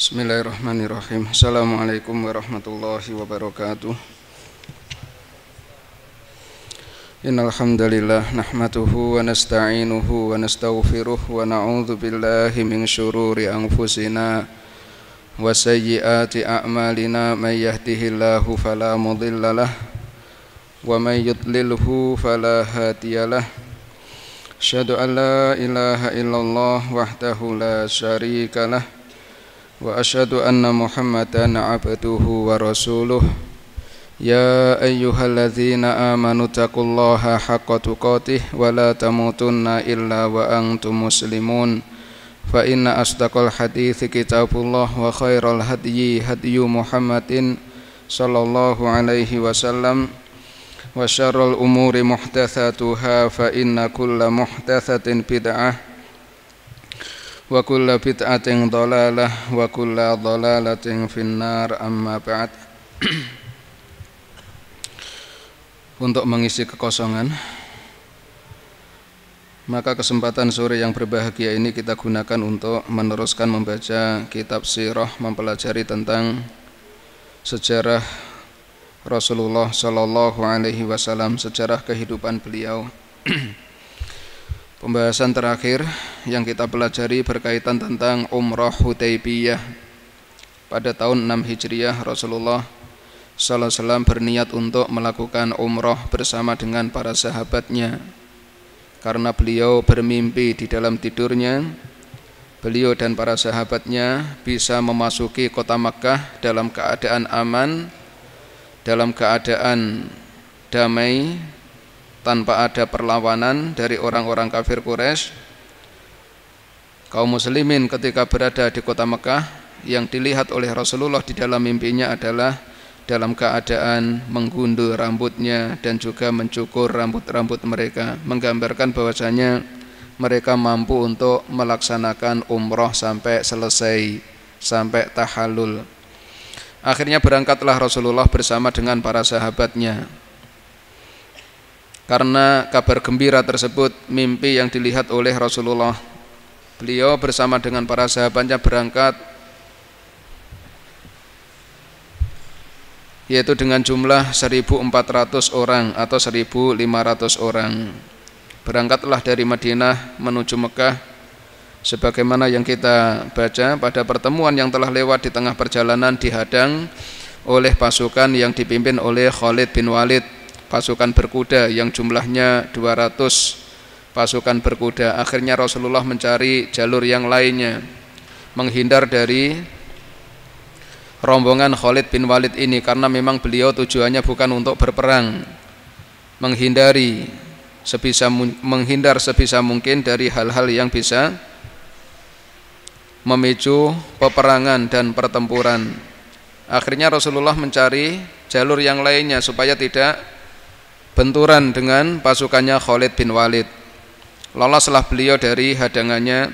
Bismillahirrahmanirrahim. Assalamualaikum warahmatullahi wabarakatuh. Innal hamdalillah nahmaduhu wa nasta'inuhu wa nastaghfiruh wa na'udzu billahi min shururi anfusina wa sayyiati a'malina. May yahdihillahu fala mudhillalah wa may yudlilhu fala hadiyalah an la ilaha illallah wahdahu la syarika lah وأشهد أن محمدا عبده ورسوله. يا أيها الذين آمنوا اتقوا الله حق تقاته ولا تموتن إلا وأنتم مسلمون. فإن أصدق الحديث كتاب الله وخير الهدي هدي محمد صلى الله عليه وسلم. وشر الأمور محدثاتها فإن كل محدثة بدعة. Wa kulla bid'atin dhalalah wa kulla dhalalatin finnar amma ba'd. Untuk mengisi kekosongan maka kesempatan sore yang berbahagia ini kita gunakan untuk meneruskan membaca kitab sirah mempelajari tentang sejarah Rasulullah Shallallahu Alaihi Wasallam sejarah kehidupan beliau Pembahasan terakhir yang kita pelajari berkaitan tentang Umrah Hudaybiyah. Pada tahun 6 Hijriah Rasulullah sallallahu alaihi wasallam berniat untuk melakukan umrah bersama dengan para sahabatnya. Karena beliau bermimpi di dalam tidurnya, beliau dan para sahabatnya bisa memasuki kota Makkah dalam keadaan aman, dalam keadaan damai tanpa ada perlawanan dari orang-orang kafir Quraisy kaum muslimin ketika berada di kota Mekah yang dilihat oleh Rasulullah di dalam mimpinya adalah dalam keadaan menggundur rambutnya dan juga mencukur rambut-rambut mereka menggambarkan bahwasanya mereka mampu untuk melaksanakan umroh sampai selesai sampai tahallul. Akhirnya berangkatlah Rasulullah bersama dengan para sahabatnya karena kabar gembira tersebut mimpi yang dilihat oleh Rasulullah. Beliau bersama dengan para sahabatnya berangkat yaitu dengan jumlah 1400 orang atau 1500 orang. Berangkatlah dari Madinah menuju Mekah. Sebagaimana yang kita baca pada pertemuan yang telah lewat di tengah perjalanan dihadang oleh pasukan yang dipimpin oleh Khalid bin Walid pasukan berkuda yang jumlahnya 200 pasukan berkuda. Akhirnya Rasulullah mencari jalur yang lainnya menghindar dari rombongan Khalid bin Walid ini karena memang beliau tujuannya bukan untuk berperang menghindari sebisa menghindar sebisa mungkin dari hal-hal yang bisa memicu peperangan dan pertempuran. Akhirnya Rasulullah mencari jalur yang lainnya supaya tidak benturan dengan pasukannya Khalid bin Walid. Loloslah beliau dari hadangannya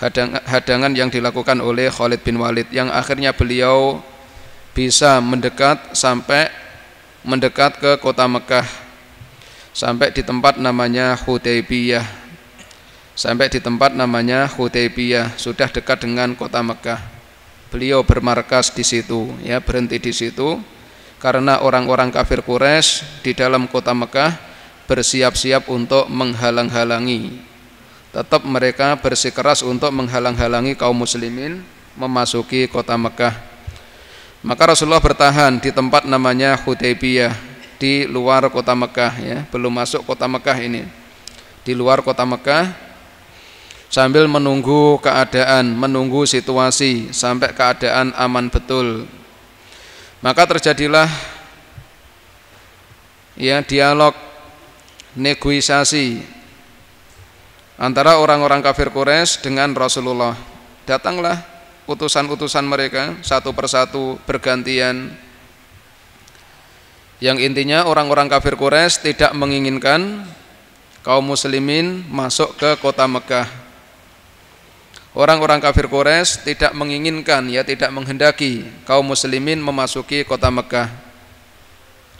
hadang, hadangan yang dilakukan oleh Khalid bin Walid yang akhirnya beliau bisa mendekat sampai mendekat ke kota Mekah sampai di tempat namanya Hudaybiyah. Sampai di tempat namanya Hudaybiyah sudah dekat dengan kota Mekah. Beliau bermarkas di situ ya berhenti di situ karena orang-orang kafir Quraisy di dalam kota Mekah bersiap-siap untuk menghalang-halangi. Tetap mereka bersikeras untuk menghalang-halangi kaum muslimin memasuki kota Mekah. Maka Rasulullah bertahan di tempat namanya Hudaybiyah di luar kota Mekah ya, belum masuk kota Mekah ini. Di luar kota Mekah sambil menunggu keadaan, menunggu situasi sampai keadaan aman betul maka terjadilah ya dialog negosiasi antara orang-orang kafir Quraisy dengan Rasulullah. Datanglah utusan-utusan mereka satu persatu bergantian. Yang intinya orang-orang kafir Quraisy tidak menginginkan kaum muslimin masuk ke kota Mekah Orang-orang kafir Quraisy tidak menginginkan ya tidak menghendaki kaum muslimin memasuki kota Mekah.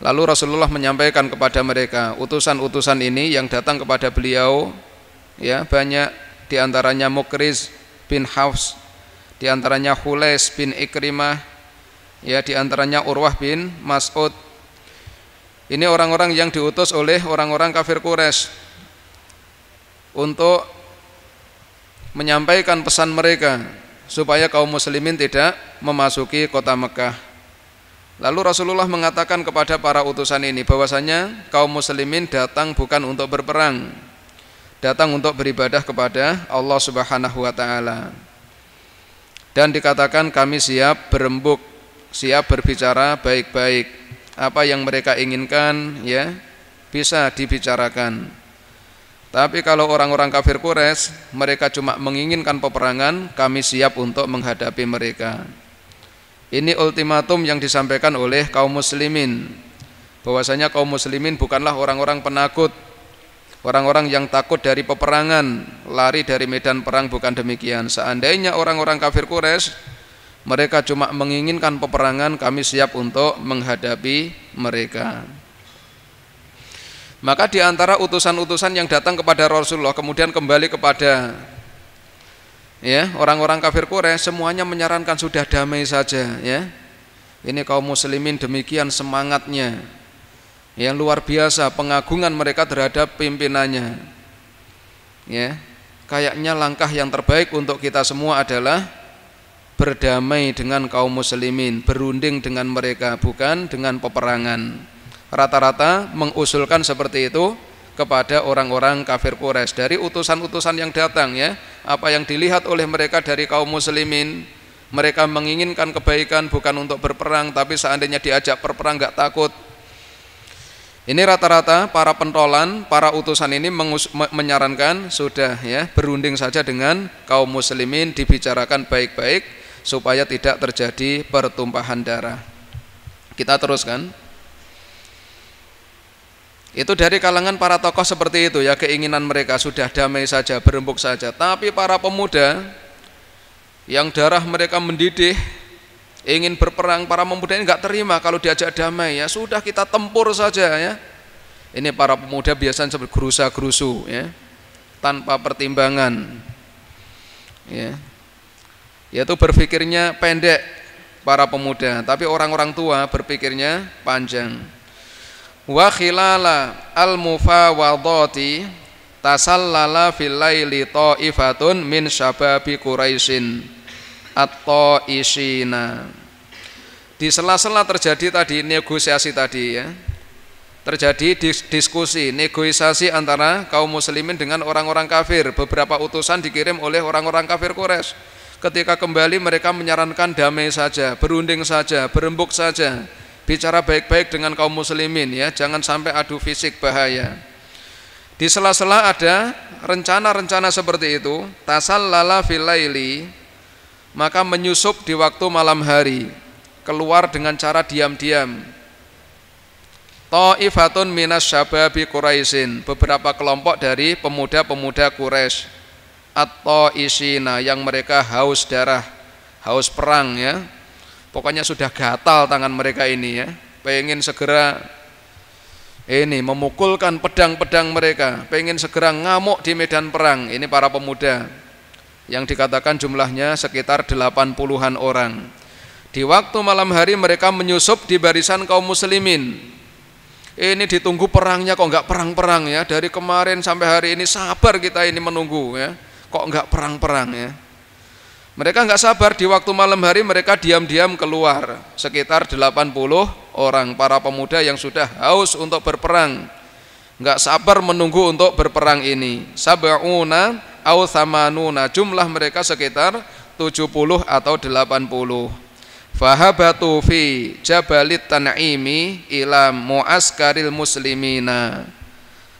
Lalu Rasulullah menyampaikan kepada mereka utusan-utusan ini yang datang kepada beliau ya banyak di antaranya Mukriz bin Hafs di antaranya Hulais bin Ikrimah, ya di antaranya Urwah bin Mas'ud. Ini orang-orang yang diutus oleh orang-orang kafir Quraisy untuk menyampaikan pesan mereka supaya kaum muslimin tidak memasuki kota Mekah. Lalu Rasulullah mengatakan kepada para utusan ini bahwasanya kaum muslimin datang bukan untuk berperang, datang untuk beribadah kepada Allah Subhanahu wa taala. Dan dikatakan kami siap berembuk, siap berbicara baik-baik. Apa yang mereka inginkan ya bisa dibicarakan. Tapi kalau orang-orang kafir Quraisy mereka cuma menginginkan peperangan, kami siap untuk menghadapi mereka. Ini ultimatum yang disampaikan oleh kaum muslimin. Bahwasanya kaum muslimin bukanlah orang-orang penakut orang-orang yang takut dari peperangan lari dari medan perang bukan demikian. Seandainya orang-orang kafir Quraisy mereka cuma menginginkan peperangan kami siap untuk menghadapi mereka maka di antara utusan-utusan yang datang kepada Rasulullah kemudian kembali kepada ya orang-orang kafir Quraisy semuanya menyarankan sudah damai saja ya. Ini kaum muslimin demikian semangatnya. Yang luar biasa pengagungan mereka terhadap pimpinannya. Ya kayaknya langkah yang terbaik untuk kita semua adalah berdamai dengan kaum muslimin berunding dengan mereka bukan dengan peperangan rata-rata mengusulkan seperti itu kepada orang-orang kafir Quraisy. Dari utusan-utusan yang datang ya apa yang dilihat oleh mereka dari kaum muslimin mereka menginginkan kebaikan bukan untuk berperang tapi seandainya diajak berperang nggak takut. Ini rata-rata para pentolan para utusan ini menyarankan sudah ya berunding saja dengan kaum muslimin dibicarakan baik-baik supaya tidak terjadi pertumpahan darah. Kita teruskan itu dari kalangan para tokoh seperti itu ya keinginan mereka sudah damai saja, berembuk saja. Tapi para pemuda yang darah mereka mendidih ingin berperang, para pemuda ini nggak terima kalau diajak damai ya sudah kita tempur saja ya. Ini para pemuda biasanya seperti gerusa-gerusu ya tanpa pertimbangan. Ya. Yaitu berpikirnya pendek para pemuda, tapi orang-orang tua berpikirnya panjang wa khilala al mufawadati tasallala fil laili ta'ifatun min syababi quraisyin at-ta'isina di sela-sela terjadi tadi negosiasi tadi ya. Terjadi diskusi negosiasi antara kaum muslimin dengan orang-orang kafir. Beberapa utusan dikirim oleh orang-orang kafir Quraisy. Ketika kembali mereka menyarankan damai saja berunding saja berembuk saja bicara baik-baik dengan kaum muslimin ya, jangan sampai adu fisik bahaya. Di sela-sela ada rencana-rencana seperti itu, tasallala fil laili, maka menyusup di waktu malam hari, keluar dengan cara diam-diam. Ta'ifatun minas syababi Quraisyin, beberapa kelompok dari pemuda-pemuda Quraisy atau isina yang mereka haus darah, haus perang ya, Pokoknya sudah gatal tangan mereka ini ya. Pengen segera ini memukulkan pedang-pedang mereka, pengen segera ngamuk di medan perang. Ini para pemuda yang dikatakan jumlahnya sekitar 80-an orang. Di waktu malam hari mereka menyusup di barisan kaum muslimin. Ini ditunggu perangnya kok enggak perang-perang ya. Dari kemarin sampai hari ini sabar kita ini menunggu ya. Kok enggak perang-perang ya. Mereka nggak sabar di waktu malam hari mereka diam-diam keluar. Sekitar 80 orang para pemuda yang sudah haus untuk berperang. Nggak sabar menunggu untuk berperang ini. Sab'una au thamanuna jumlah mereka sekitar 70 atau 80 fahabatu fi jabalit tan'imi ila muaskaril muslimina.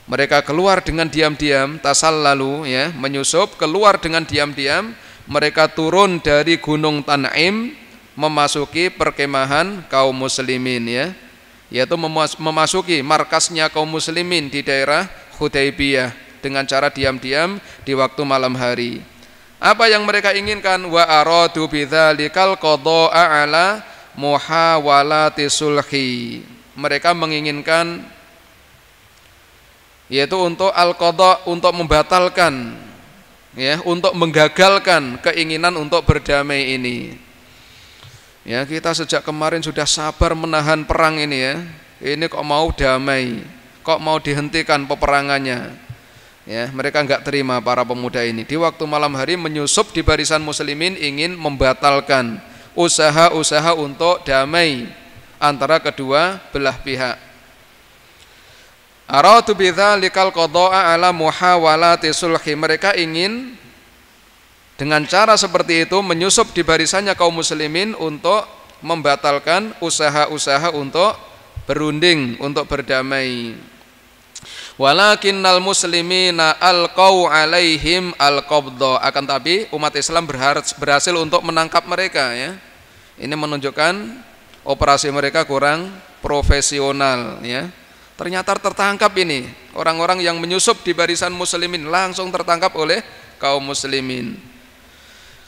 Mereka keluar dengan diam-diam tasal lalu ya menyusup keluar dengan diam-diam mereka turun dari Gunung Tan'im memasuki perkemahan kaum muslimin ya yaitu memasuki markasnya kaum muslimin di daerah Hudaybiyah dengan cara diam-diam di waktu malam hari. Apa yang mereka inginkan wa aradu bidzalikal qada'a ala muhawalati sulhi. Mereka menginginkan yaitu untuk al-qada untuk membatalkan ya untuk menggagalkan keinginan untuk berdamai ini. Ya, kita sejak kemarin sudah sabar menahan perang ini ya. Ini kok mau damai, kok mau dihentikan peperangannya. Ya, mereka nggak terima para pemuda ini. Di waktu malam hari menyusup di barisan muslimin ingin membatalkan usaha-usaha untuk damai antara kedua belah pihak. Aratu likal qada'a ala muhawalati sulhi. Mereka ingin dengan cara seperti itu menyusup di barisannya kaum muslimin untuk membatalkan usaha-usaha untuk berunding, untuk berdamai. Walakinnal muslimina alqau alaihim alqabdha. Akan tapi umat Islam berhasil untuk menangkap mereka ya. Ini menunjukkan operasi mereka kurang profesional ya Ternyata tertangkap ini orang-orang yang menyusup di barisan muslimin langsung tertangkap oleh kaum muslimin.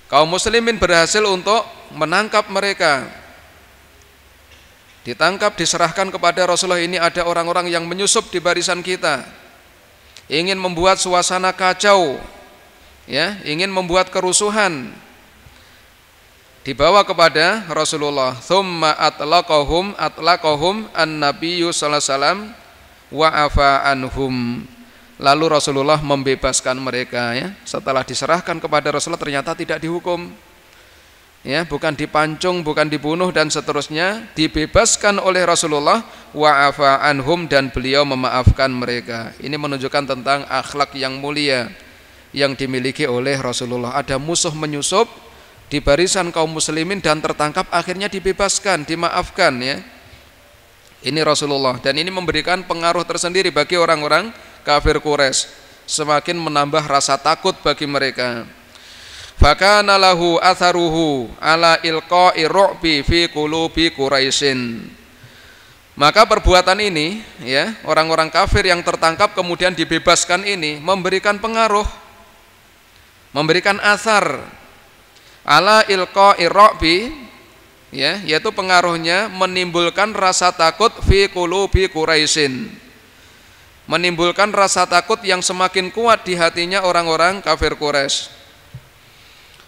Kaum muslimin berhasil untuk menangkap mereka. Ditangkap, diserahkan kepada Rasulullah ini ada orang-orang yang menyusup di barisan kita. Ingin membuat suasana kacau. Ya, ingin membuat kerusuhan. Dibawa kepada Rasulullah. Thumma atlaqahum atlaqahum an-nabiyyu sallallahu alaihi wasallam wa'afa anhum. Lalu Rasulullah membebaskan mereka ya. Setelah diserahkan kepada Rasulullah ternyata tidak dihukum. Ya bukan dipancung bukan dibunuh dan seterusnya. Dibebaskan oleh Rasulullah wa'afa anhum dan beliau memaafkan mereka. Ini menunjukkan tentang akhlak yang mulia yang dimiliki oleh Rasulullah. Ada musuh menyusup di barisan kaum muslimin dan tertangkap akhirnya dibebaskan dimaafkan ya ini Rasulullah dan ini memberikan pengaruh tersendiri bagi orang-orang kafir Quraisy, semakin menambah rasa takut bagi mereka. Fakana lahu atharuhu ala ilqa'i ru'bi fi qulubi Quraisyin. Maka perbuatan ini ya, orang-orang kafir yang tertangkap kemudian dibebaskan ini memberikan pengaruh memberikan asar ala ilqa'i ru'bi ya yaitu pengaruhnya menimbulkan rasa takut fi qulubi Quraisyin. Menimbulkan rasa takut yang semakin kuat di hatinya orang-orang kafir Quraisy.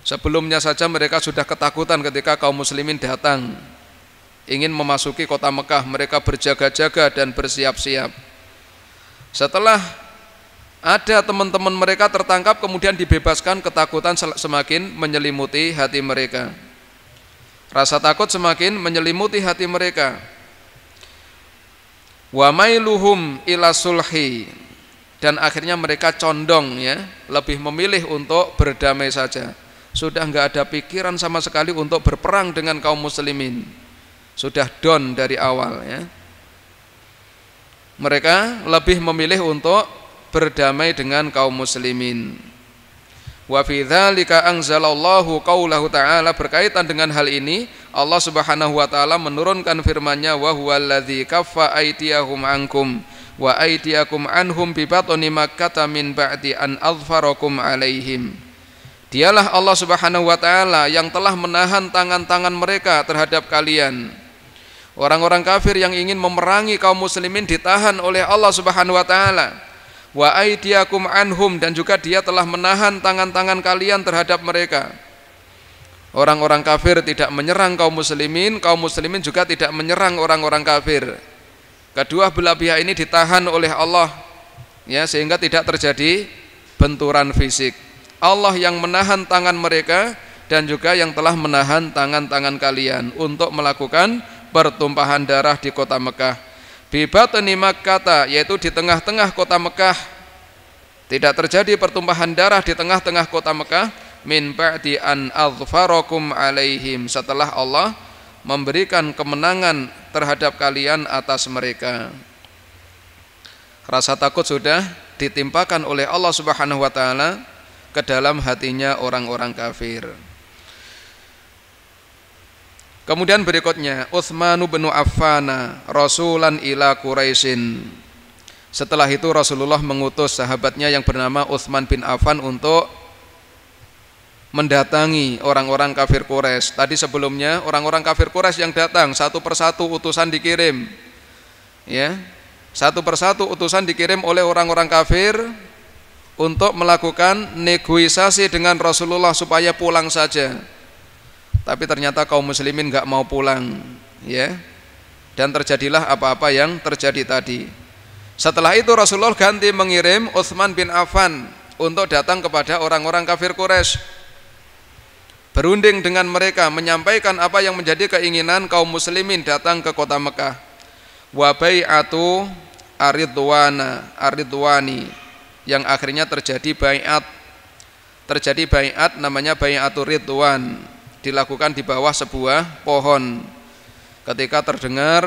Sebelumnya saja mereka sudah ketakutan ketika kaum muslimin datang ingin memasuki kota Mekah. Mereka berjaga-jaga dan bersiap-siap. Setelah ada teman-teman mereka tertangkap kemudian dibebaskan ketakutan semakin menyelimuti hati mereka Rasa takut semakin menyelimuti hati mereka. Wa mailuhum ila sulhi dan akhirnya mereka condong ya, lebih memilih untuk berdamai saja. Sudah enggak ada pikiran sama sekali untuk berperang dengan kaum muslimin. Sudah don dari awal ya. Mereka lebih memilih untuk berdamai dengan kaum muslimin. Wa fi dzalika anzalallahu qaulahu ta'ala. Berkaitan dengan hal ini Allah Subhanahu wa taala menurunkan firman-Nya wa huwallazi kaffa aydiyahum ankum wa aydiyakum anhum bi batni makkah min ba'di an azfarakum alaihim. Dialah Allah Subhanahu wa taala yang telah menahan tangan-tangan mereka terhadap kalian. Orang-orang kafir yang ingin memerangi kaum muslimin ditahan oleh Allah Subhanahu wa taala wa aidiakum anhum dan juga dia telah menahan tangan-tangan kalian terhadap mereka. Orang-orang kafir tidak menyerang kaum muslimin kaum muslimin juga tidak menyerang orang-orang kafir. Kedua belah pihak ini ditahan oleh Allah ya sehingga tidak terjadi benturan fisik. Allah yang menahan tangan mereka dan juga yang telah menahan tangan-tangan kalian untuk melakukan pertumpahan darah di kota Mekah bibatni Makkah yaitu di tengah-tengah kota Mekah. Tidak terjadi pertumpahan darah di tengah-tengah kota Mekah min ba'di an azfarakum alaihim setelah Allah memberikan kemenangan terhadap kalian atas mereka. Rasa takut sudah ditimpakan oleh Allah Subhanahu wa taala ke dalam hatinya orang-orang kafir Kemudian berikutnya Utsman bin Affan rasulan ila Quraisyin. Setelah itu Rasulullah mengutus sahabatnya yang bernama Utsman bin Affan untuk mendatangi orang-orang kafir Quraisy. Tadi sebelumnya orang-orang kafir Quraisy yang datang satu persatu utusan dikirim. Ya. Satu persatu utusan dikirim oleh orang-orang kafir untuk melakukan negosiasi dengan Rasulullah supaya pulang saja. Tapi ternyata kaum muslimin nggak mau pulang, ya. Dan terjadilah apa-apa yang terjadi tadi. Setelah itu Rasulullah ganti mengirim Utsman bin Affan untuk datang kepada orang-orang kafir Quraisy. Berunding dengan mereka menyampaikan apa yang menjadi keinginan kaum muslimin datang ke kota Mekah. Wa bai'atu aridwana aridwani yang akhirnya terjadi baiat terjadi baiat namanya baiatur ridwan dilakukan di bawah sebuah pohon ketika terdengar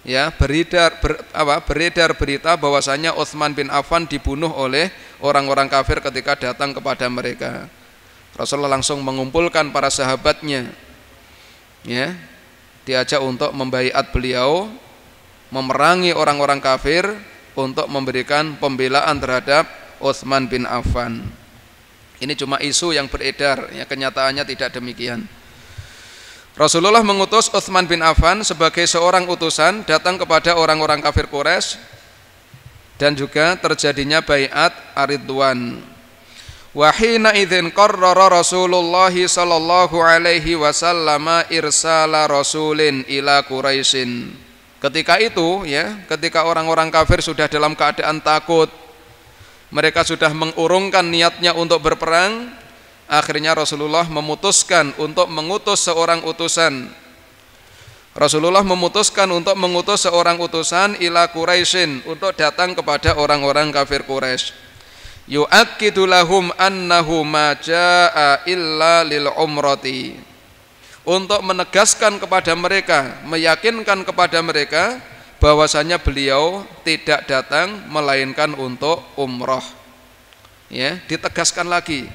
ya beredar ber, apa, beredar berita bahwasanya Utsman bin Affan dibunuh oleh orang-orang kafir ketika datang kepada mereka Rasulullah langsung mengumpulkan para sahabatnya ya diajak untuk membaiat beliau memerangi orang-orang kafir untuk memberikan pembelaan terhadap Utsman bin Affan. Ini cuma isu yang beredar, ya kenyataannya tidak demikian. Rasulullah mengutus Utsman bin Affan sebagai seorang utusan datang kepada orang-orang kafir Quraisy dan juga terjadinya baiat Aridwan. Wahina idzin qarrara Rasulullah sallallahu alaihi wasallam irsala rasulin ila Quraisyin Ketika itu ya, ketika orang-orang kafir sudah dalam keadaan takut, mereka sudah mengurungkan niatnya untuk berperang, akhirnya Rasulullah memutuskan untuk mengutus seorang utusan. Rasulullah memutuskan untuk mengutus seorang utusan ila Quraisyin untuk datang kepada orang-orang kafir Quraisy. Yu'akkidu lahum annahu ma jaa illa lil umrati untuk menegaskan kepada mereka, meyakinkan kepada mereka bahwasanya beliau tidak datang melainkan untuk umroh. Ya, ditegaskan lagi.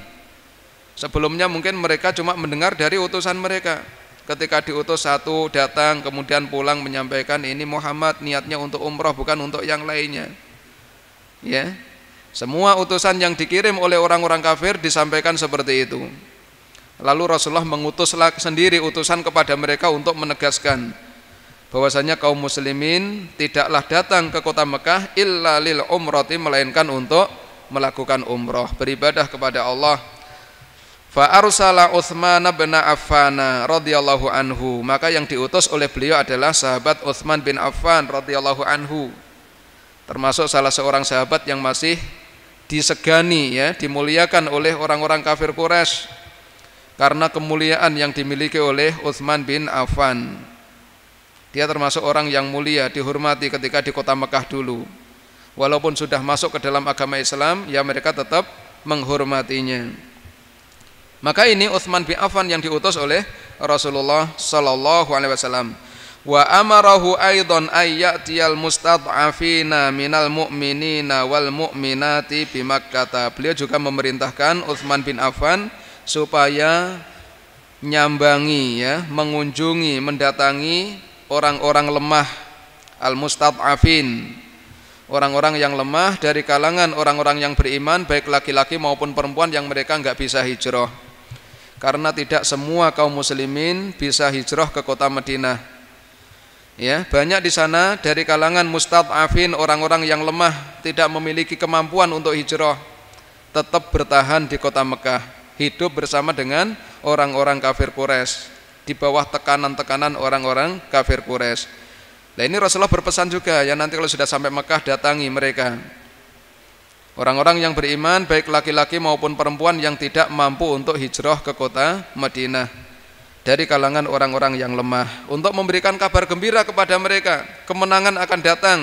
Sebelumnya mungkin mereka cuma mendengar dari utusan mereka. Ketika diutus satu datang kemudian pulang menyampaikan ini Muhammad niatnya untuk umroh bukan untuk yang lainnya. Ya. Semua utusan yang dikirim oleh orang-orang kafir disampaikan seperti itu. Lalu Rasulullah mengutus sendiri utusan kepada mereka untuk menegaskan bahwasanya kaum muslimin tidaklah datang ke kota Mekah illa lil umrati melainkan untuk melakukan umroh beribadah kepada Allah. Fa arsala Utsman bin Affan radhiyallahu anhu. Maka yang diutus oleh beliau adalah sahabat Utsman bin Affan radhiyallahu anhu. Termasuk salah seorang sahabat yang masih disegani ya dimuliakan oleh orang-orang kafir Quraisy. Karena kemuliaan yang dimiliki oleh Utsman bin Affan. Dia termasuk orang yang mulia, dihormati ketika di kota Mekah dulu. Walaupun sudah masuk ke dalam agama Islam, ya mereka tetap menghormatinya. Maka ini Utsman bin Affan yang diutus oleh Rasulullah sallallahu alaihi wasallam. Wa amarahu aidan ayyatiyal mustad'afina minal mu'minina wal mu'minati bi Makkah. Beliau juga memerintahkan Utsman bin Affan supaya nyambangi ya, mengunjungi, mendatangi orang-orang lemah al-mustad'afin. Orang-orang yang lemah dari kalangan orang-orang yang beriman baik laki-laki maupun perempuan yang mereka enggak bisa hijrah. Karena tidak semua kaum muslimin bisa hijrah ke kota Madinah. Ya, banyak di sana dari kalangan mustad'afin orang-orang yang lemah tidak memiliki kemampuan untuk hijrah tetap bertahan di kota Mekah hidup bersama dengan orang-orang kafir Quraisy di bawah tekanan-tekanan orang-orang kafir Quraisy. Nah ini Rasulullah berpesan juga ya nanti kalau sudah sampai Mekah datangi mereka. Orang-orang yang beriman baik laki-laki maupun perempuan yang tidak mampu untuk hijrah ke kota Madinah dari kalangan orang-orang yang lemah untuk memberikan kabar gembira kepada mereka kemenangan akan datang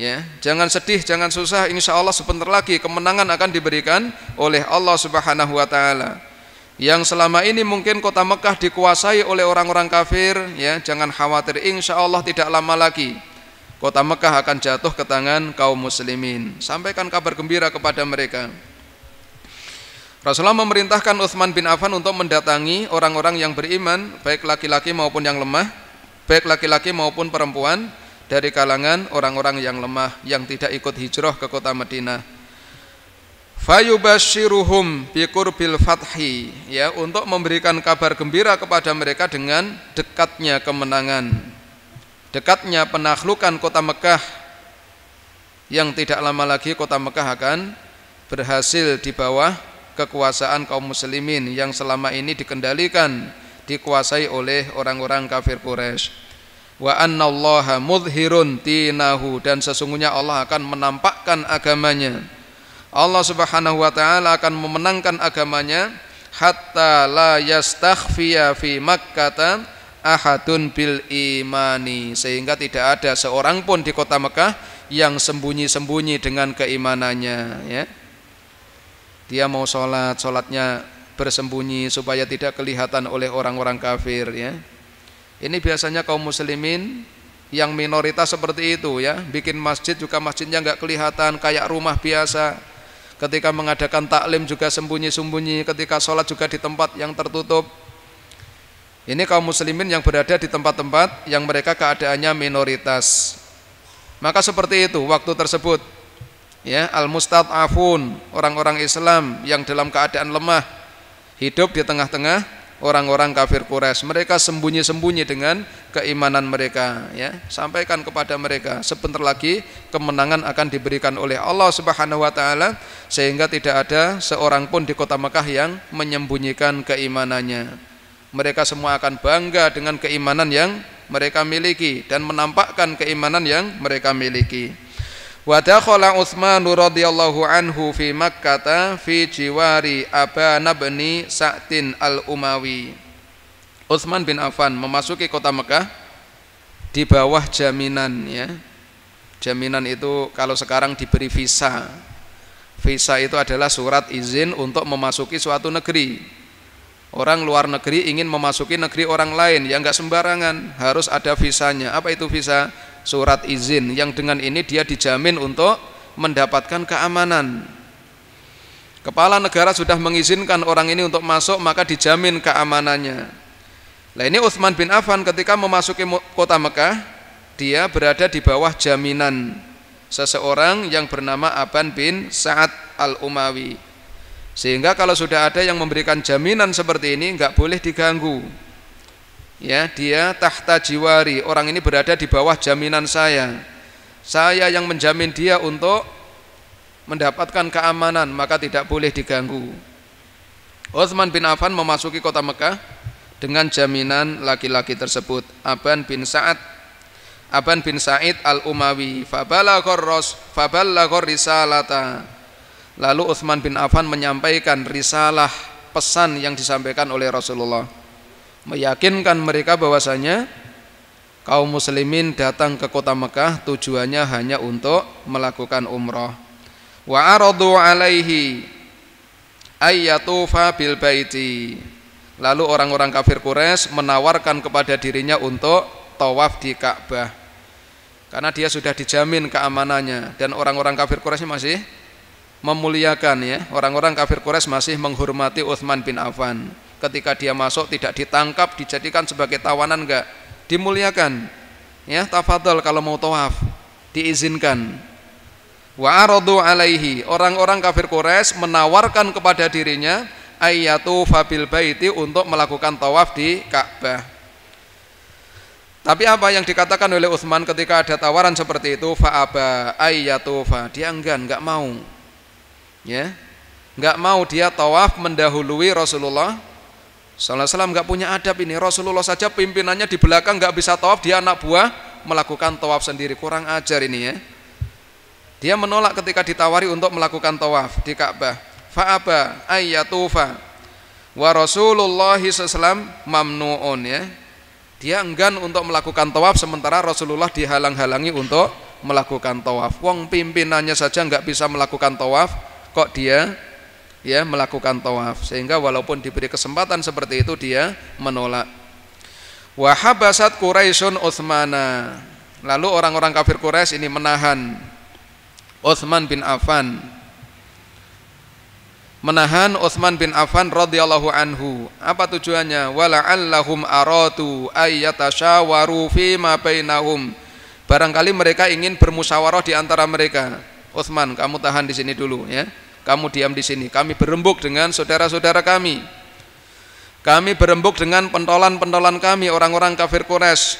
Ya, jangan sedih, jangan susah. Insya Allah sebentar lagi kemenangan akan diberikan oleh Allah Subhanahu Wa Taala. Yang selama ini mungkin kota Mekah dikuasai oleh orang-orang kafir, ya jangan khawatir. Insya Allah tidak lama lagi kota Mekah akan jatuh ke tangan kaum muslimin. Sampaikan kabar gembira kepada mereka. Rasulullah memerintahkan Utsman bin Affan untuk mendatangi orang-orang yang beriman, baik laki-laki maupun yang lemah, baik laki-laki maupun perempuan, dari kalangan orang-orang yang lemah yang tidak ikut hijrah ke kota Madinah. Fayubashiruhum biqurbil fathi ya untuk memberikan kabar gembira kepada mereka dengan dekatnya kemenangan. Dekatnya penaklukan kota Mekah yang tidak lama lagi kota Mekah akan berhasil di bawah kekuasaan kaum muslimin yang selama ini dikendalikan dikuasai oleh orang-orang kafir Quraisy. Wa annallaha mudhirun tinahu dan sesungguhnya Allah akan menampakkan agamanya. Allah Subhanahu wa taala akan memenangkan agamanya hatta la yastakhfiya fi Makkah ahadun bil imani sehingga tidak ada seorang pun di kota Mekah yang sembunyi-sembunyi dengan keimanannya ya. Dia mau sholat, sholatnya bersembunyi supaya tidak kelihatan oleh orang-orang kafir ya. Ini biasanya kaum muslimin yang minoritas seperti itu ya, bikin masjid juga masjidnya nggak kelihatan kayak rumah biasa. Ketika mengadakan taklim juga sembunyi-sembunyi, ketika sholat juga di tempat yang tertutup. Ini kaum muslimin yang berada di tempat-tempat yang mereka keadaannya minoritas. Maka seperti itu waktu tersebut ya al-mustad'afun orang-orang Islam yang dalam keadaan lemah hidup di tengah-tengah orang-orang kafir Quraisy. Mereka sembunyi-sembunyi dengan keimanan mereka, ya. Sampaikan kepada mereka, sebentar lagi kemenangan akan diberikan oleh Allah Subhanahu wa taala sehingga tidak ada seorang pun di kota Mekah yang menyembunyikan keimanannya. Mereka semua akan bangga dengan keimanan yang mereka miliki dan menampakkan keimanan yang mereka miliki. Wa dakhala Utsman radhiyallahu anhu fi Makkah fi jiwari Aban bin Sa'din al-Umawi. Utsman bin Affan memasuki kota Mekah di bawah jaminan ya. Jaminan itu kalau sekarang diberi visa. Visa itu adalah surat izin untuk memasuki suatu negeri. Orang luar negeri ingin memasuki negeri orang lain yang enggak sembarangan, harus ada visanya. Apa itu visa? Surat izin yang dengan ini dia dijamin untuk mendapatkan keamanan. Kepala negara sudah mengizinkan orang ini untuk masuk maka dijamin keamanannya. Nah ini Uthman bin Affan ketika memasuki kota Mekah dia berada di bawah jaminan seseorang yang bernama Aban bin Sa'ad al-Umawi. Sehingga kalau sudah ada yang memberikan jaminan seperti ini nggak boleh diganggu ya dia tahta jiwari. Orang ini berada di bawah jaminan saya. Saya yang menjamin dia untuk mendapatkan keamanan maka tidak boleh diganggu. Uthman bin Affan memasuki kota Mekah dengan jaminan laki-laki tersebut Aban bin Sa'ad. Aban bin Sa'id al-Umawi. Fabalaghar ras risalata. Lalu Uthman bin Affan menyampaikan risalah pesan yang disampaikan oleh Rasulullah meyakinkan mereka bahwasanya kaum muslimin datang ke kota Mekah tujuannya hanya untuk melakukan umrah. Wa aradu alaihi ayyatufa bil baiti. Lalu orang-orang kafir Quraisy menawarkan kepada dirinya untuk tawaf di Ka'bah. Karena dia sudah dijamin keamanannya. Dan orang-orang kafir Quraisy masih memuliakan ya. Orang-orang kafir Quraisy masih menghormati Uthman bin Affan ketika dia masuk tidak ditangkap dijadikan sebagai tawanan enggak? Dimuliakan. Ya tafadhol kalau mau tawaf. Diizinkan. Wa aradu alaihi. Orang-orang kafir Quraisy menawarkan kepada dirinya ayatu fabil baiti untuk melakukan tawaf di Ka'bah. Tapi apa yang dikatakan oleh Utsman ketika ada tawaran seperti itu? Fa'aba ayyatufa dia enggan enggak mau. Ya enggak mau dia tawaf mendahului Rasulullah Sallallahu alaihi nggak punya adab ini. Rasulullah saja pimpinannya di belakang nggak bisa tawaf, dia anak buah melakukan tawaf sendiri. Kurang ajar ini ya. Dia menolak ketika ditawari untuk melakukan tawaf di Ka'bah. Fa'aba ayyatufa. Wa Rasulullah sallallahu mamnuun ya. Dia enggan untuk melakukan tawaf sementara Rasulullah dihalang-halangi untuk melakukan tawaf. Wong pimpinannya saja nggak bisa melakukan tawaf, kok dia ya melakukan tawaf. Sehingga walaupun diberi kesempatan seperti itu dia menolak. Wa habasat quraisyun utsmana lalu orang-orang kafir Quraisy ini menahan Utsman bin Affan. Menahan Utsman bin Affan radhiyallahu anhu. Apa tujuannya? Wala'allahum aratu ayyatashawaru fi ma bainahum. Barangkali mereka ingin bermusyawarah di antara mereka. Utsman kamu tahan di sini dulu ya kamu diam di sini. Kami berembuk dengan saudara-saudara kami. Kami berembuk dengan pentolan-pentolan kami orang-orang kafir Quraisy.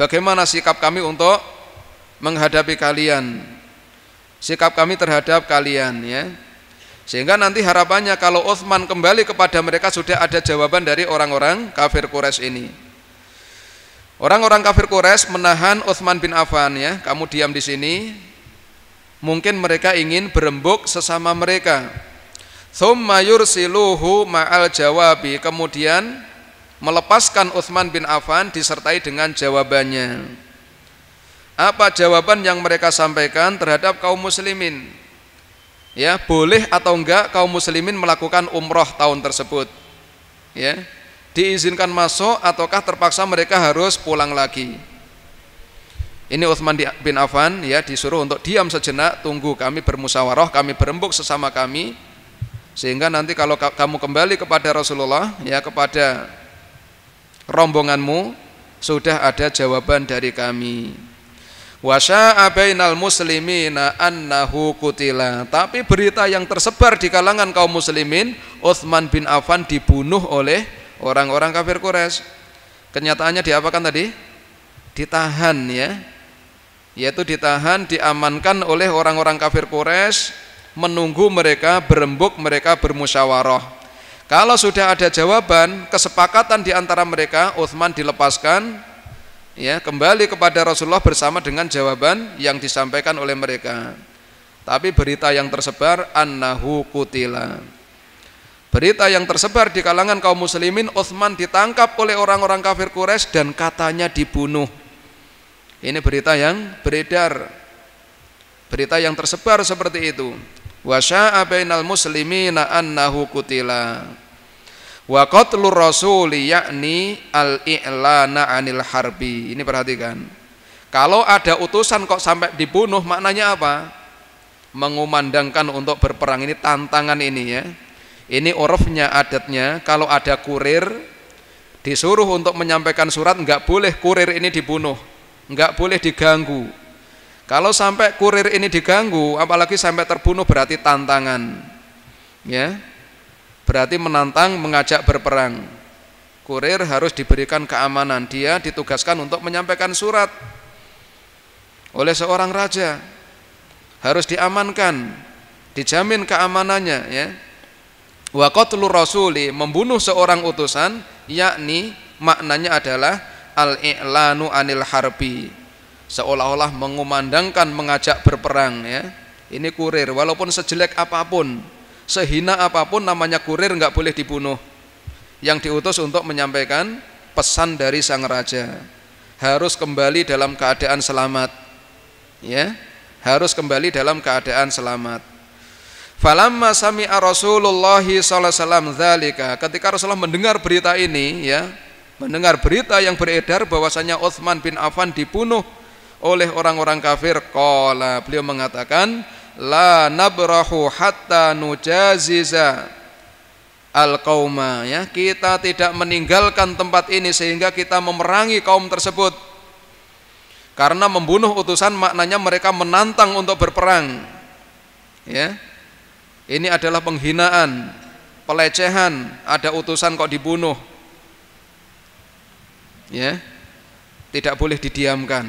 Bagaimana sikap kami untuk menghadapi kalian? sikap kami terhadap kalian ya. Sehingga nanti harapannya kalau Uthman kembali kepada mereka sudah ada jawaban dari orang-orang kafir Quraisy ini. Orang-orang kafir Quraisy menahan Uthman bin Affan ya, kamu diam di sini. Mungkin mereka ingin berembuk sesama mereka. Thumma yursiluhu ma'al jawabi. Kemudian melepaskan Uthman bin Affan disertai dengan jawabannya. Apa jawaban yang mereka sampaikan terhadap kaum muslimin? Ya, boleh atau enggak kaum muslimin melakukan umroh tahun tersebut? Ya, diizinkan masuk ataukah terpaksa mereka harus pulang lagi ini Uthman bin Affan ya disuruh untuk diam sejenak tunggu kami bermusyawarah kami berembuk sesama kami sehingga nanti kalau kamu kembali kepada Rasulullah ya kepada rombonganmu sudah ada jawaban dari kami wasya'a bainal muslimina annahu kutila tapi berita yang tersebar di kalangan kaum muslimin Uthman bin Affan dibunuh oleh orang-orang kafir Quraisy. Kenyataannya diapakan tadi? Ditahan ya. Yaitu ditahan, diamankan oleh orang-orang kafir Quraisy menunggu mereka berembuk, mereka bermusyawarah. Kalau sudah ada jawaban, kesepakatan di antara mereka, Uthman dilepaskan, ya kembali kepada Rasulullah bersama dengan jawaban yang disampaikan oleh mereka. Tapi berita yang tersebar annahu kutila. Berita yang tersebar di kalangan kaum muslimin Uthman ditangkap oleh orang-orang kafir Quraisy dan katanya dibunuh. Ini berita yang beredar. Berita yang tersebar seperti itu. Wa sya'a bainal muslimina annahu kutila. Wa rasuli yakni al-i'lana 'anil harbi. Ini perhatikan. Kalau ada utusan kok sampai dibunuh maknanya apa? Mengumandangkan untuk berperang ini tantangan ini ya ini orofnya adatnya kalau ada kurir disuruh untuk menyampaikan surat nggak boleh kurir ini dibunuh, nggak boleh diganggu. Kalau sampai kurir ini diganggu, apalagi sampai terbunuh berarti tantangan, ya, berarti menantang, mengajak berperang. Kurir harus diberikan keamanan, dia ditugaskan untuk menyampaikan surat oleh seorang raja, harus diamankan, dijamin keamanannya, ya. Wa qatlu rasuli membunuh seorang utusan yakni maknanya adalah al-i'lanu anil harbi. Seolah-olah mengumandangkan mengajak berperang ya. Ini kurir walaupun sejelek apa pun, sehina apa pun namanya kurir nggak boleh dibunuh. Yang diutus untuk menyampaikan pesan dari sang raja. Harus kembali dalam keadaan selamat. Ya, harus kembali dalam keadaan selamat. Falamma sami'a Rasulullah sallallahu alaihi wasallam ketika Rasulullah mendengar berita ini ya, mendengar berita yang beredar bahwasanya Utsman bin Affan dibunuh oleh orang-orang kafir, qala beliau mengatakan la nabrahu hatta nujaziza al qauma ya, kita tidak meninggalkan tempat ini sehingga kita memerangi kaum tersebut. Karena membunuh utusan maknanya mereka menantang untuk berperang. Ya, ini adalah penghinaan, pelecehan, ada utusan kok dibunuh. Ya. Tidak boleh didiamkan.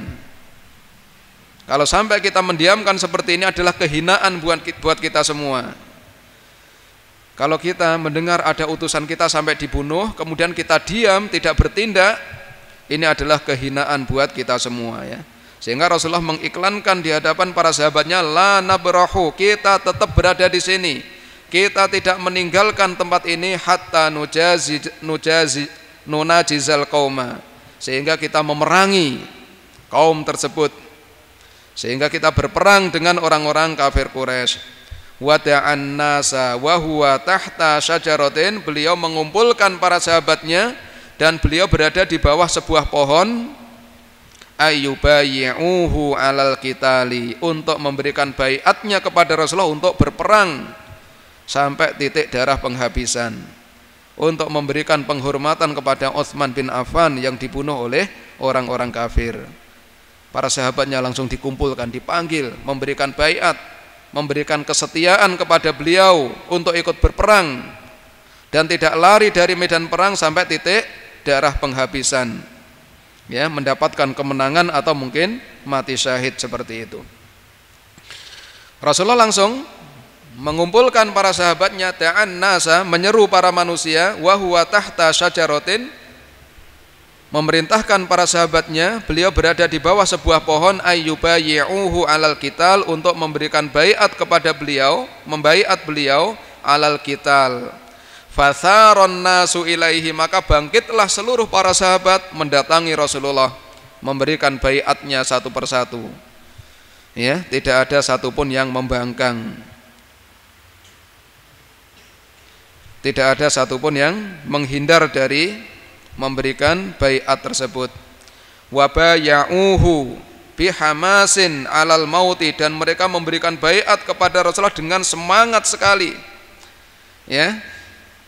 Kalau sampai kita mendiamkan seperti ini adalah kehinaan buat kita semua. Kalau kita mendengar ada utusan kita sampai dibunuh, kemudian kita diam, tidak bertindak, ini adalah kehinaan buat kita semua ya. Sehingga Rasulullah mengiklankan di hadapan para sahabatnya la nabrahu, kita tetap berada di sini. Kita tidak meninggalkan tempat ini hatta nujazi nujazi nunajizal qauma. Sehingga kita memerangi kaum tersebut. Sehingga kita berperang dengan orang-orang kafir Quraisy. Wada'an nasa wa huwa tahta syajaratin. Beliau mengumpulkan para sahabatnya dan beliau berada di bawah sebuah pohon ayyubayi'uhu alal kitali untuk memberikan baiatnya kepada Rasulullah untuk berperang sampai titik darah penghabisan untuk memberikan penghormatan kepada Uthman bin Affan yang dibunuh oleh orang-orang kafir. Para sahabatnya langsung dikumpulkan dipanggil memberikan baiat memberikan kesetiaan kepada beliau untuk ikut berperang. Dan tidak lari dari medan perang sampai titik darah penghabisan. Ya mendapatkan kemenangan atau mungkin mati syahid seperti itu. Rasulullah langsung mengumpulkan para sahabatnya ta'an nasa menyeru para manusia wa huwa tahta syajaratin memerintahkan para sahabatnya beliau berada di bawah sebuah pohon ayyubayi'uhu alal kital untuk memberikan baiat kepada beliau membaiat beliau alal kital fatharon nasu ilaihi maka bangkitlah seluruh para sahabat mendatangi Rasulullah memberikan baiatnya satu persatu. Ya tidak ada satupun yang membangkang tidak ada satupun yang menghindar dari memberikan bayat tersebut. Wabaya'uhu bihamasin alal mauti dan mereka memberikan bayat kepada Rasulullah dengan semangat sekali. Ya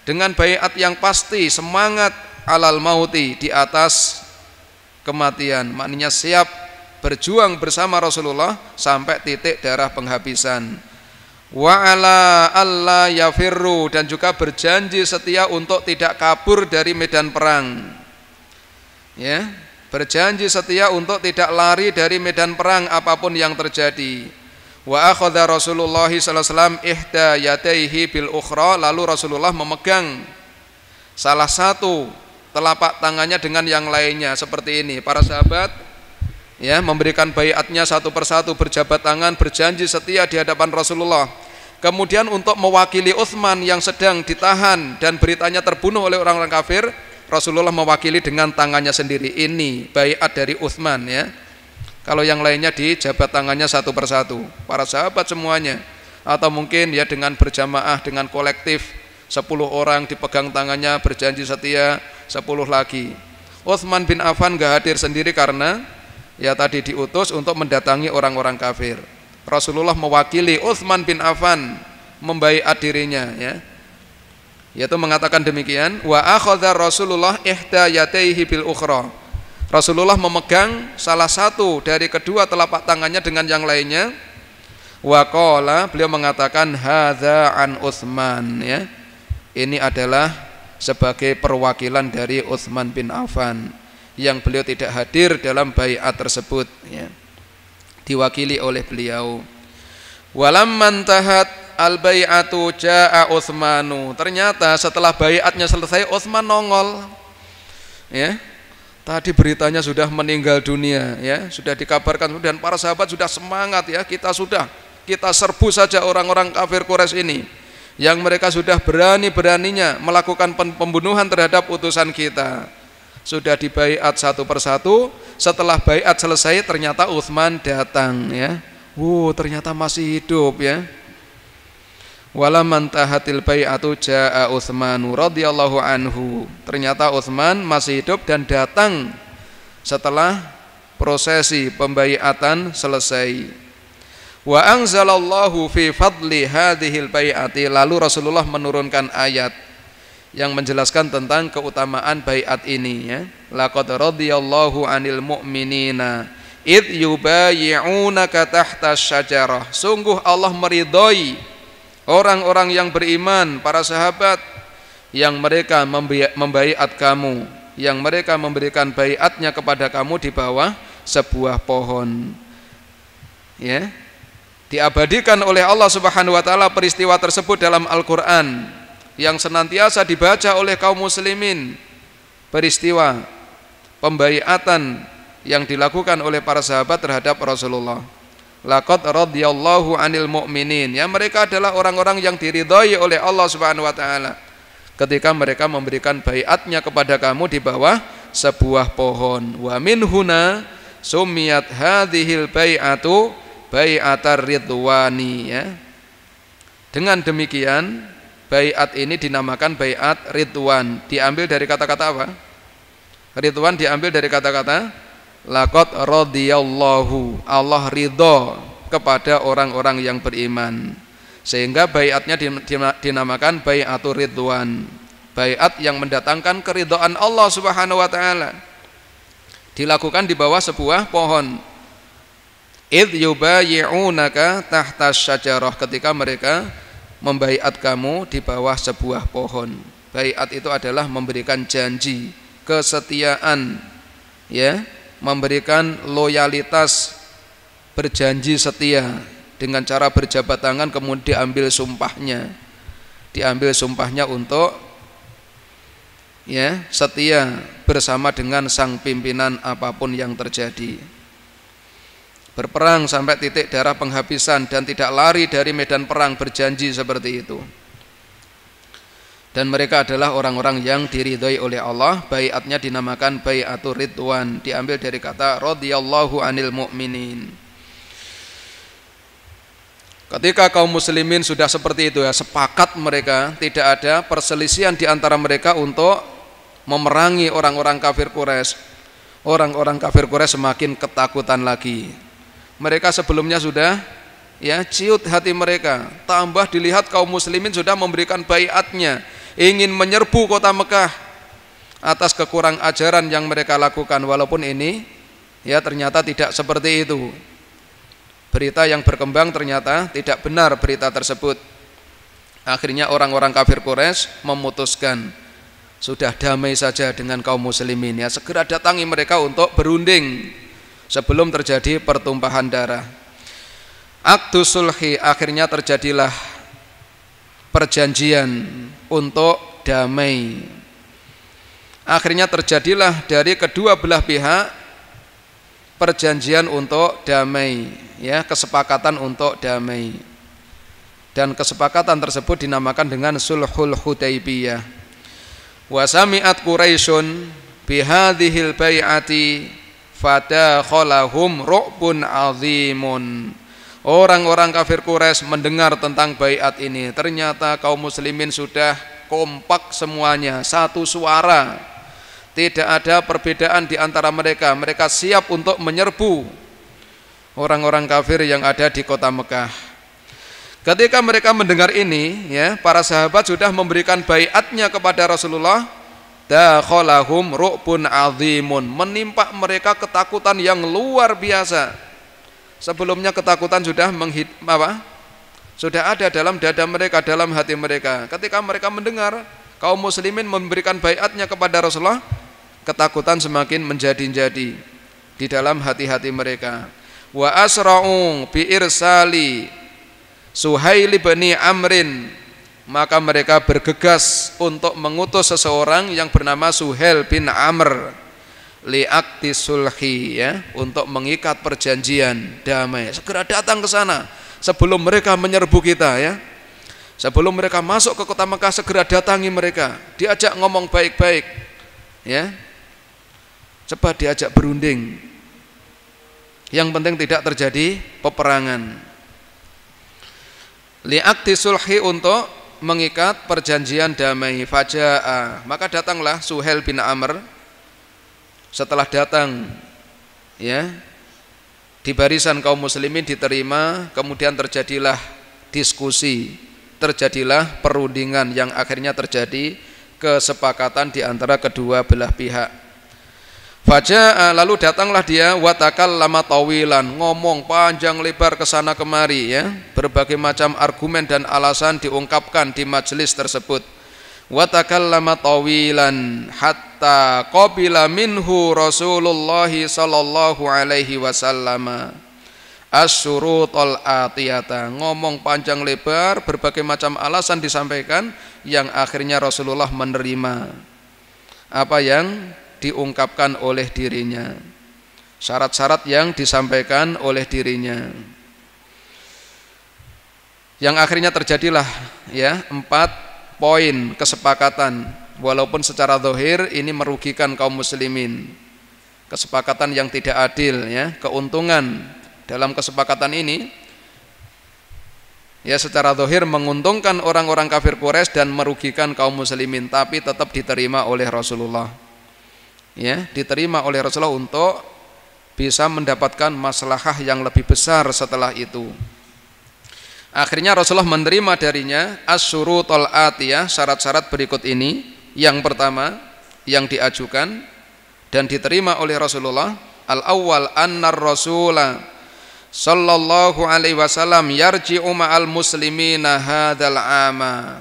dengan bayat yang pasti semangat alal mauti di atas kematian. Maknanya siap berjuang bersama Rasulullah sampai titik darah penghabisan wa ala alla yafirru dan juga berjanji setia untuk tidak kabur dari medan perang. Ya berjanji setia untuk tidak lari dari medan perang apa pun yang terjadi. Wa akhadha Rasulullah sallallahu alaihi bil ukhra lalu Rasulullah memegang salah satu telapak tangannya dengan yang lainnya seperti ini. Para sahabat ya memberikan bayatnya satu persatu berjabat tangan berjanji setia di hadapan Rasulullah kemudian untuk mewakili Utsman yang sedang ditahan dan beritanya terbunuh oleh orang-orang kafir Rasulullah mewakili dengan tangannya sendiri. Ini bayat dari Utsman ya. Kalau yang lainnya dijabat tangannya satu persatu. Para sahabat semuanya. Atau mungkin ya dengan berjamaah dengan kolektif 10 orang dipegang tangannya berjanji setia 10 lagi. Utsman bin Affan gak hadir sendiri karena ya tadi diutus untuk mendatangi orang-orang kafir. Rasulullah mewakili Uthman bin Affan membaiat dirinya ya. Yaitu mengatakan demikian, wa akhadha Rasulullah ihda yataihi bil ukhra. Rasulullah memegang salah satu dari kedua telapak tangannya dengan yang lainnya. Wa qala beliau mengatakan hadza an Utsman ya. Ini adalah sebagai perwakilan dari Utsman bin Affan yang beliau tidak hadir dalam bayat tersebut ya. Diwakili oleh beliau. Walam mantahat al bayatu jaa Utsmanu. Ternyata setelah bayatnya selesai Utsman nongol. Ya. Tadi beritanya sudah meninggal dunia ya. Sudah dikabarkan dan para sahabat sudah semangat ya. Kita sudah kita serbu saja orang-orang kafir Quraisy ini yang mereka sudah berani-beraninya melakukan pembunuhan terhadap utusan kita sudah dibaiat satu persatu. Setelah baiat selesai ternyata Uthman datang ya. Wow ternyata masih hidup ya. Walaman tahatil bai'atu ja'a Uthmanu radhiyallahu anhu. Ternyata Uthman masih hidup dan datang setelah prosesi pembaiatan selesai. Wa anzalallahu fi fadli hadhil bai'ati lalu Rasulullah menurunkan ayat yang menjelaskan tentang keutamaan baiat ini ya. Laqad radhiyallahu 'anil mu'minina id yubayyi'unaka tahta syajarah. Sungguh Allah meridhoi orang-orang yang beriman, para sahabat yang mereka membaiat kamu, yang mereka memberikan baiatnya kepada kamu di bawah sebuah pohon. Ya. Diabadikan oleh Allah Subhanahu wa taala peristiwa tersebut dalam Al-Qur'an yang senantiasa dibaca oleh kaum muslimin peristiwa pembaiatan yang dilakukan oleh para sahabat terhadap Rasulullah. Laqad radhiyallahu anil mu'minin. Ya mereka adalah orang-orang yang diridhai oleh Allah Subhanahu wa taala ketika mereka memberikan baiatnya kepada kamu di bawah sebuah pohon. Wa min huna sumiyat hadhil bai'atu bai'atar ridwani ya. Dengan demikian Bayat ini dinamakan bayat Ridwan. Diambil dari kata-kata apa? Ridwan diambil dari kata-kata Lakot radhiyallahu. Allah ridho kepada orang-orang yang beriman. Sehingga bayatnya dinamakan bayatul Ridwan. Bayat yang mendatangkan keridhaan Allah Subhanahu wa taala. Dilakukan di bawah sebuah pohon. Id yubayi'unaka tahta syajarah ketika mereka membaiat kamu di bawah sebuah pohon. Baiat itu adalah memberikan janji, kesetiaan, ya, memberikan loyalitas, berjanji setia dengan cara berjabat tangan kemudian diambil sumpahnya diambil sumpahnya untuk ya setia bersama dengan sang pimpinan apa pun yang terjadi berperang sampai titik darah penghabisan dan tidak lari dari medan perang berjanji seperti itu. Dan mereka adalah orang-orang yang diridhoi oleh Allah. Baiatnya dinamakan baiatur ridwan. Diambil dari kata radhiyallahu anil mu'minin. Ketika kaum muslimin sudah seperti itu ya sepakat mereka tidak ada perselisihan di antara mereka untuk memerangi orang-orang kafir Quraisy. Orang-orang kafir Quraisy semakin ketakutan lagi mereka sebelumnya sudah ya ciut hati mereka. Tambah dilihat kaum muslimin sudah memberikan baiatnya ingin menyerbu kota Mekah atas kekurang ajaran yang mereka lakukan. Walaupun ini ya ternyata tidak seperti itu. Berita yang berkembang ternyata tidak benar berita tersebut. Akhirnya orang-orang kafir Quraisy memutuskan sudah damai saja dengan kaum muslimin ya. Segera datangi mereka untuk berunding sebelum terjadi pertumpahan darah aktu sulhi akhirnya terjadilah perjanjian untuk damai. Akhirnya terjadilah dari kedua belah pihak perjanjian untuk damai, ya, kesepakatan untuk damai. Dan kesepakatan tersebut dinamakan dengan Sulhul Hudaybiyah. Wa sami'at Quraisyun bihadhil bai'ati fadakhalahum ru'bun azimun Orang-orang kafir Quraisy mendengar tentang bayat ini. Ternyata kaum muslimin sudah kompak semuanya, satu suara. Tidak ada perbedaan di antara mereka. Mereka siap untuk menyerbu orang-orang kafir yang ada di kota Mekah. Ketika mereka mendengar ini, ya, para sahabat sudah memberikan bayatnya kepada Rasulullah. Dakhalahum ru'bun azimun, menimpa mereka ketakutan yang luar biasa Sebelumnya ketakutan sudah menghid, apa? Sudah ada dalam dada mereka, dalam hati mereka. Ketika mereka mendengar kaum muslimin memberikan bayatnya kepada Rasulullah, ketakutan semakin menjadi-jadi di dalam hati-hati mereka. Wa asra'u bi irsali Suhail bin Amrin maka mereka bergegas untuk mengutus seseorang yang bernama Suhail bin Amr liakti sulhi ya untuk mengikat perjanjian damai. Segera datang ke sana sebelum mereka menyerbu kita ya. Sebelum mereka masuk ke kota Mekah segera datangi mereka. Diajak ngomong baik-baik ya. Cepat diajak berunding. Yang penting tidak terjadi peperangan. Liakti sulhi untuk mengikat perjanjian damai faja'a. Maka datanglah Suhel bin Amr. Setelah datang ya di barisan kaum muslimin diterima kemudian terjadilah diskusi terjadilah perundingan yang akhirnya terjadi kesepakatan di antara kedua belah pihak Faja lalu datanglah dia watakal lama tawilan ngomong panjang lebar ke sana kemari ya. Berbagai macam argumen dan alasan diungkapkan di majelis tersebut. Wa takallama tawilan hatta qabila minhu Rasulullah sallallahu alaihi wasallam asyurutul atiyata ngomong panjang lebar berbagai macam alasan disampaikan yang akhirnya Rasulullah menerima. Apa yang diungkapkan oleh dirinya. Syarat-syarat yang disampaikan oleh dirinya. Yang akhirnya terjadilah ya empat poin kesepakatan. Walaupun secara zahir ini merugikan kaum muslimin. Kesepakatan yang tidak adil ya keuntungan. Dalam kesepakatan ini ya secara zahir menguntungkan orang-orang kafir Quraisy dan merugikan kaum muslimin tapi tetap diterima oleh Rasulullah ya diterima oleh Rasulullah untuk bisa mendapatkan maslahah yang lebih besar setelah itu Akhirnya Rasulullah menerima darinya asyurutul atiyah syarat-syarat berikut ini. Yang pertama yang diajukan dan diterima oleh Rasulullah al-awwal annar rasula sallallahu alaihi wasallam yarji'u ma'al muslimina hadzal ama.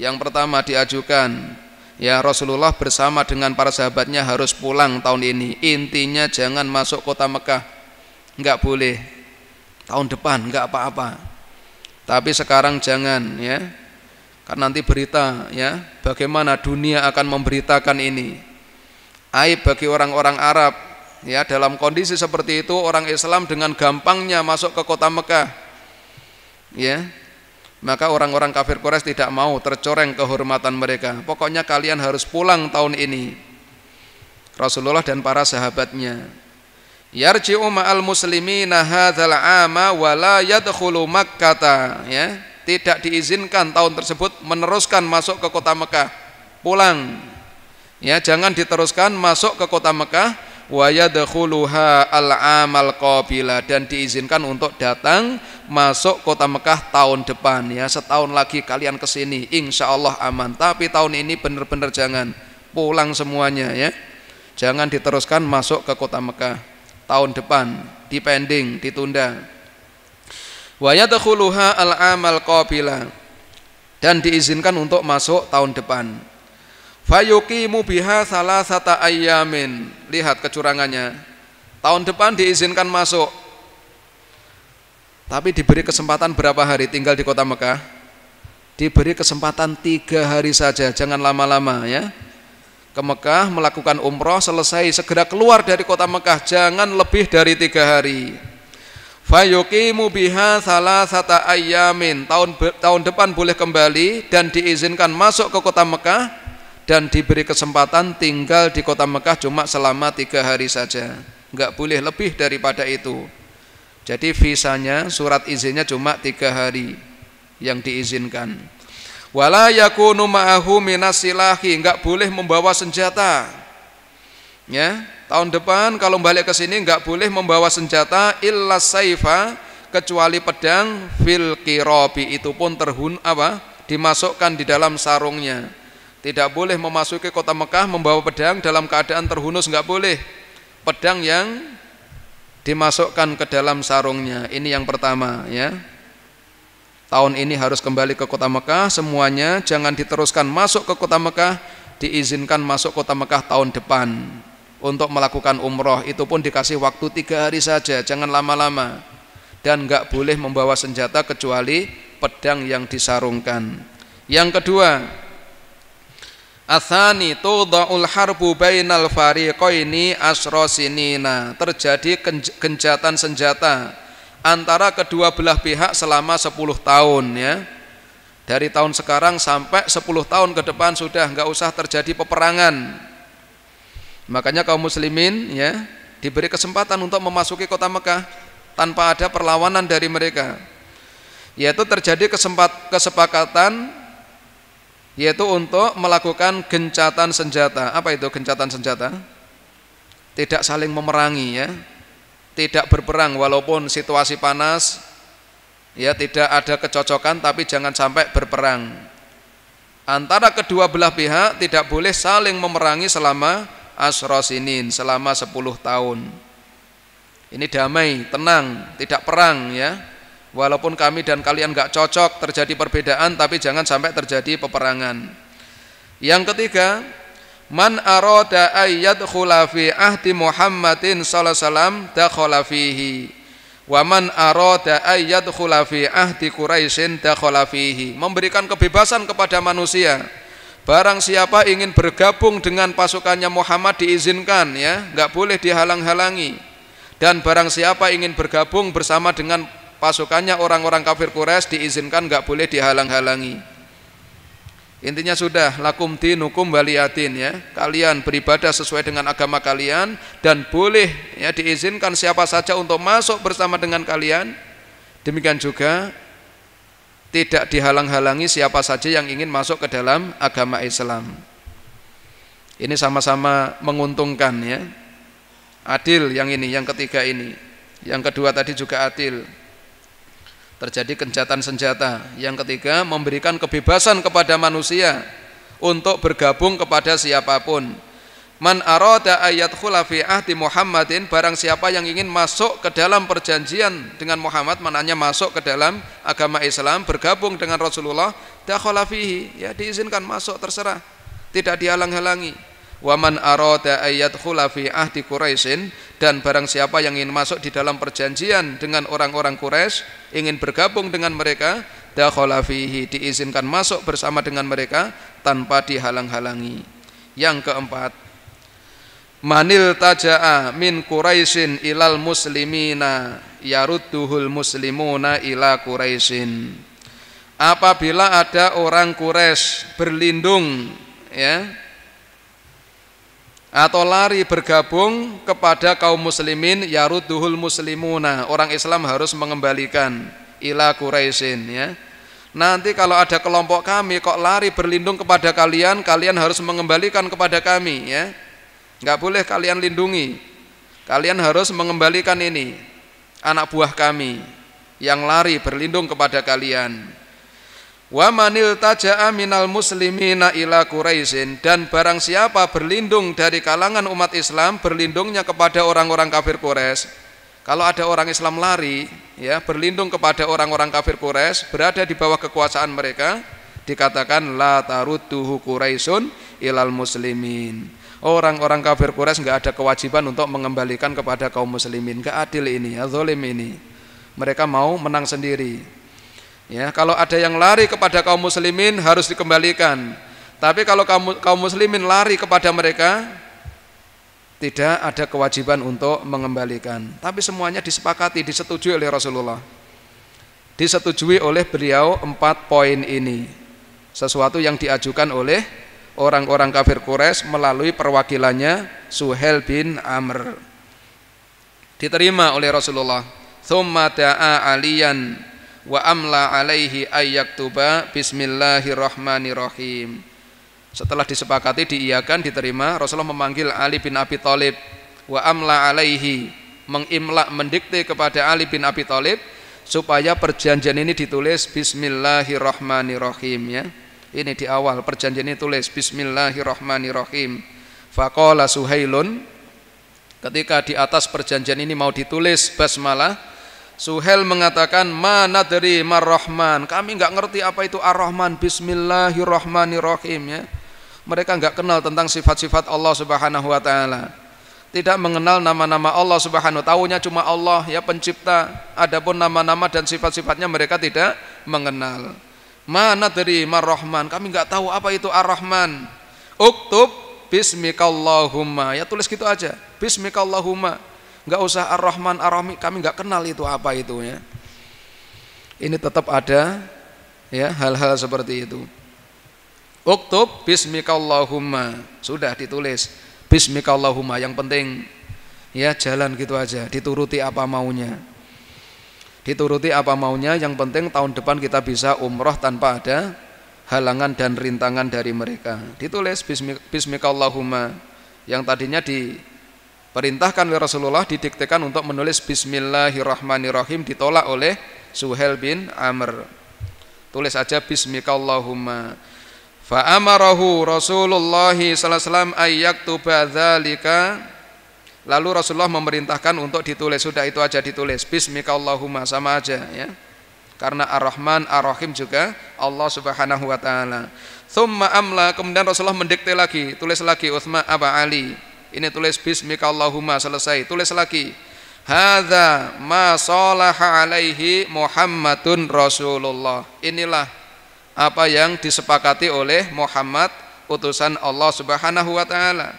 Yang pertama diajukan ya Rasulullah bersama dengan para sahabatnya harus pulang tahun ini. Intinya jangan masuk kota Mekah. Enggak boleh. Tahun depan enggak apa-apa. Tapi sekarang jangan ya. Karena nanti berita ya bagaimana dunia akan memberitakan ini. Aib bagi orang-orang Arab ya dalam kondisi seperti itu orang Islam dengan gampangnya masuk ke kota Mekah ya maka orang-orang kafir Quraisy tidak mau tercoreng kehormatan mereka. Pokoknya kalian harus pulang tahun ini. Rasulullah dan para sahabatnya. Yarji'u ma'al muslimina hadzal ama wa la yadkhulu makkata. Ya tidak diizinkan tahun tersebut meneruskan masuk ke kota Mekah. Pulang. Ya jangan diteruskan masuk ke kota Mekah wa al-amal qabila. Dan diizinkan untuk datang masuk kota Mekah tahun depan. Ya setahun lagi kalian ke sini insyaallah aman. Tapi tahun ini benar-benar jangan. Pulang semuanya ya. Jangan diteruskan masuk ke kota Mekah. Tahun depan dipending ditunda. Wa al-amal qabila. Dan diizinkan untuk masuk tahun depan fayuqimu biha salasata ayyamin. Lihat kecurangannya. Tahun depan diizinkan masuk. Tapi diberi kesempatan berapa hari? Tinggal di kota Mekah. Diberi kesempatan tiga hari saja. Jangan lama-lama ya. Ke Mekah melakukan umroh selesai. Segera keluar dari kota Mekah. Jangan lebih dari tiga hari. Fayuqimu biha sata ayyamin. Tahun tahun depan boleh kembali dan diizinkan masuk ke kota Mekah dan diberi kesempatan tinggal di kota Mekah cuma selama tiga hari saja. Nggak boleh lebih daripada itu. Jadi visanya surat izinnya cuma tiga hari yang diizinkan. Wala yakunu ma'ahu minasilahi nggak boleh membawa senjata. Ya tahun depan kalau balik ke sini nggak boleh membawa senjata illa saifa kecuali pedang fil kirobi itu pun terhun apa dimasukkan di dalam sarungnya tidak boleh memasuki kota Mekah membawa pedang dalam keadaan terhunus nggak boleh. Pedang yang dimasukkan ke dalam sarungnya. Ini yang pertama ya. Tahun ini harus kembali ke kota Mekah. Semuanya jangan diteruskan masuk ke kota Mekah diizinkan masuk kota Mekah tahun depan. Untuk melakukan umroh itu pun dikasih waktu tiga hari saja jangan lama-lama. Dan nggak boleh membawa senjata kecuali pedang yang disarungkan. Yang kedua Athani tudha'ul harbu bainal fariqaini asrosinina terjadi gencatan senjata antara kedua belah pihak selama 10 tahun ya. Dari tahun sekarang sampai 10 tahun ke depan sudah nggak usah terjadi peperangan. Makanya kaum muslimin ya diberi kesempatan untuk memasuki kota Mekah tanpa ada perlawanan dari mereka. Yaitu terjadi kesempat, kesepakatan yaitu untuk melakukan gencatan senjata. Apa itu gencatan senjata? Tidak saling memerangi ya. Tidak berperang walaupun situasi panas ya tidak ada kecocokan tapi jangan sampai berperang. Antara kedua belah pihak tidak boleh saling memerangi selama asrosinin selama 10 tahun ini damai, tenang, tidak perang ya walaupun kami dan kalian gak cocok terjadi perbedaan tapi jangan sampai terjadi peperangan. Yang ketiga man arada ayyad khulafi ahdi Muhammadin sallallahu wasallam dakhala fihi. Wa man ayyad khulafi ahdi Quraisyin dakhala fihi. Memberikan kebebasan kepada manusia. Barang siapa ingin bergabung dengan pasukannya Muhammad diizinkan ya, nggak boleh dihalang-halangi. Dan barang siapa ingin bergabung bersama dengan pasukannya orang-orang kafir Quraisy diizinkan nggak boleh dihalang-halangi. Intinya sudah lakum dinukum waliyatin ya. Kalian beribadah sesuai dengan agama kalian dan boleh ya diizinkan siapa saja untuk masuk bersama dengan kalian. Demikian juga tidak dihalang-halangi siapa saja yang ingin masuk ke dalam agama Islam. Ini sama-sama menguntungkan ya. Adil yang ini, yang ketiga ini. Yang kedua tadi juga adil. Terjadi kencatan senjata. Yang ketiga memberikan kebebasan kepada manusia untuk bergabung kepada siapa pun. Man arada ayat khulafi ahdi Muhammadin barang siapa yang ingin masuk ke dalam perjanjian dengan Muhammad mananya masuk ke dalam agama Islam bergabung dengan Rasulullah fihi ya diizinkan masuk terserah. Tidak dihalang-halangi wa man arada ayat khulafi ahdi Quraisyin dan barang siapa yang ingin masuk di dalam perjanjian dengan orang-orang Quraisy ingin bergabung dengan mereka fihi diizinkan masuk bersama dengan mereka tanpa dihalang-halangi. Yang keempat manil taja'a min Quraisyin ilal muslimina yarudduhul muslimuna ila Quraisyin. Apabila ada orang Quraisy berlindung ya atau lari bergabung kepada kaum muslimin yaruduhul muslimuna. Orang Islam harus mengembalikan ila Quraisyin ya. Nanti kalau ada kelompok kami kok lari berlindung kepada kalian kalian harus mengembalikan kepada kami ya. Nggak boleh kalian lindungi. Kalian harus mengembalikan ini anak buah kami yang lari berlindung kepada kalian Wa manil taja'a minal muslimina ila Quraisyin dan barang siapa berlindung dari kalangan umat Islam berlindungnya kepada orang-orang kafir Quraisy. Kalau ada orang Islam lari ya berlindung kepada orang-orang kafir Quraisy berada di bawah kekuasaan mereka dikatakan la tarudduhu Quraisyun ilal muslimin. Orang-orang kafir Quraisy enggak ada kewajiban untuk mengembalikan kepada kaum muslimin. Enggak adil ini, ya zalim ini. Mereka mau menang sendiri. Ya, kalau ada yang lari kepada kaum muslimin harus dikembalikan. Tapi kalau kaum, kaum muslimin lari kepada mereka tidak ada kewajiban untuk mengembalikan. Tapi semuanya disepakati, disetujui oleh Rasulullah. Disetujui oleh beliau empat poin ini. Sesuatu yang diajukan oleh orang-orang kafir Quraisy melalui perwakilannya Suhel bin Amr. Diterima oleh Rasulullah. Thumma da'a aliyan wa amla alaihi ayyaktuba bismillahirrahmanirrahim. Setelah disepakati diiyakan diterima Rasulullah memanggil Ali bin Abi Thalib. Wa amla alaihi mengimla mendikte kepada Ali bin Abi Thalib supaya perjanjian ini ditulis bismillahirrahmanirrahim ya. Ini di awal perjanjian ini tulis bismillahirrahmanirrahim. Faqala suhailun ketika di atas perjanjian ini mau ditulis basmalah Suhel mengatakan mana dari marrahman. Kami nggak ngerti apa itu ar-rahman. Bismillahirrahmanirrahim ya. Mereka nggak kenal tentang sifat-sifat Allah subhanahu wa ta'ala. Tidak mengenal nama-nama Allah subhanahu tahunya cuma Allah ya pencipta. Adapun nama-nama dan sifat-sifatnya mereka tidak mengenal. Mana dari marrahman. Kami nggak tahu apa itu ar-rahman. Uktub bismikallahumma. Ya tulis gitu aja. Bismikallahumma nggak usah Ar-Rahman Ar-Rahim kami nggak kenal itu apa itu ya. Ini tetap ada ya hal-hal seperti itu. Uktub bismikallahumma. Sudah ditulis. Bismikallahumma yang penting. Ya jalan gitu aja. Dituruti apa maunya. Dituruti apa maunya yang penting tahun depan kita bisa umroh tanpa ada halangan dan rintangan dari mereka. Ditulis bismikallahumma. Yang tadinya di perintahkan oleh Rasulullah didiktekan untuk menulis Bismillahirrahmanirrahim ditolak oleh Suhel bin Amr. Tulis aja Bismikallahumma. Fa'amarahu Rasulullah sallallahu ayyaktuba dzalika. Lalu Rasulullah memerintahkan untuk ditulis. Sudah itu aja ditulis. Bismikallahumma sama aja ya. Karena Ar-Rahman Ar-Rahim juga Allah Subhanahu wa taala. Thumma amla kemudian Rasulullah mendikte lagi, tulis lagi Utsman Aba Ali ini tulis bismika Allahumma selesai. Tulis lagi. Hadza ma salaha alaihi Muhammadun Rasulullah. Inilah apa yang disepakati oleh Muhammad utusan Allah Subhanahu wa taala.